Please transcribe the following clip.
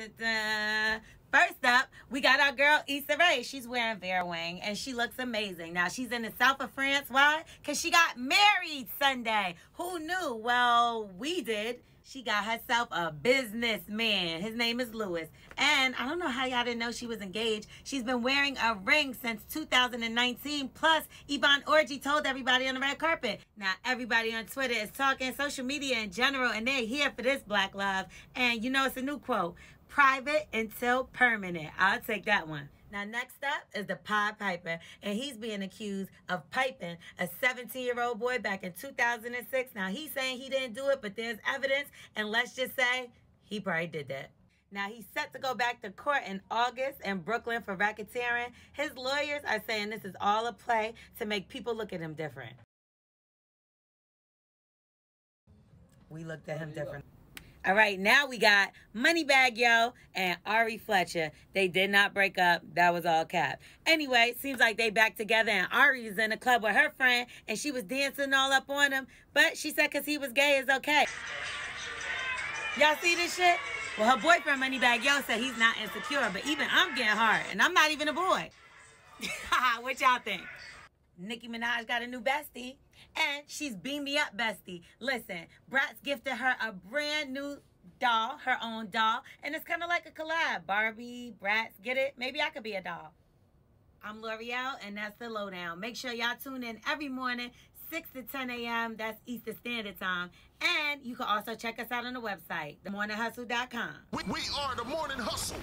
First up, we got our girl Issa Rae. She's wearing Vera Wang and she looks amazing. Now, she's in the south of France. Why? Because she got married Sunday. Who knew? Well, we did. She got herself a businessman. His name is Louis. And I don't know how y'all didn't know she was engaged. She's been wearing a ring since 2019. Plus, Yvonne Orji told everybody on the red carpet. Now, everybody on Twitter is talking, social media in general, and they're here for this black love. And you know, it's a new quote private until permanent. I'll take that one. Now, next up is the Pied Piper, and he's being accused of piping a 17 year old boy back in 2006. Now, he's saying he didn't do it, but there's evidence, and let's just say he probably did that. Now, he's set to go back to court in August in Brooklyn for racketeering. His lawyers are saying this is all a play to make people look at him different. We looked at him different. All right, now we got Moneybagg Yo and Ari Fletcher. They did not break up. That was all cap. Anyway, seems like they back together and Ari is in a club with her friend and she was dancing all up on him. But she said because he was gay is okay. Y'all see this shit? Well, her boyfriend Moneybagg Yo said he's not insecure, but even I'm getting hard and I'm not even a boy. what y'all think? Nicki Minaj got a new bestie. And she's beam me up bestie. Listen, Bratz gifted her a brand new doll, her own doll. And it's kind of like a collab. Barbie, Bratz, get it? Maybe I could be a doll. I'm Lore'l, and that's the lowdown. Make sure y'all tune in every morning, 6 to 10 a.m. That's Eastern Standard Time. And you can also check us out on the website, themorninghustle.com. We, we are the Morning Hustle.